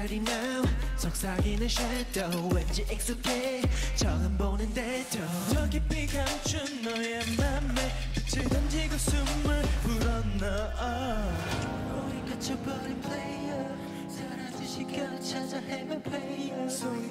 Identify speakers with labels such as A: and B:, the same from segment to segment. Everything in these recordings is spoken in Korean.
A: already know 속삭이는 shadow. 왠지 익숙해. 처음 보는데도. 더 깊이 감춘 너의 맘에 빛을 던지고 숨을 불어넣어 우린 갇혀버린 player. 사라지시 겨 찾아 헤맨 player. So we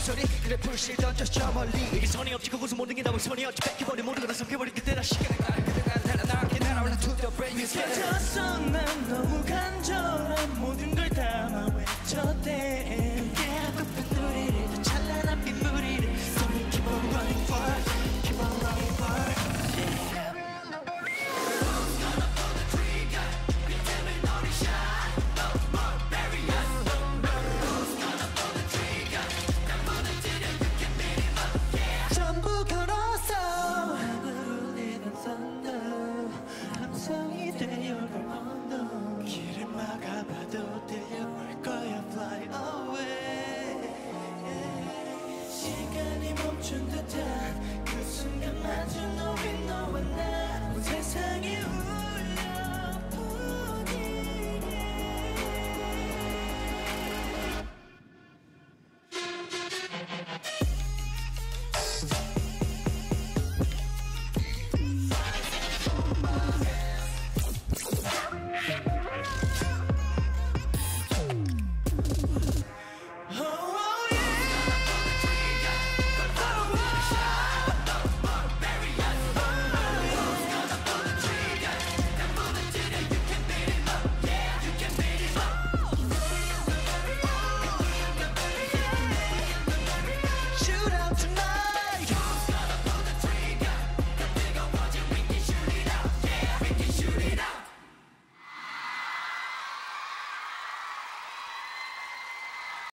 A: 총소리 그래 불실 던져 저 멀리. 이게 선이 없지 그곳은 모든 게 나올 손이 없지? 뺏겨버린 모든 걸 멈춘 듯한 그 순간 마주 너인 너와 나.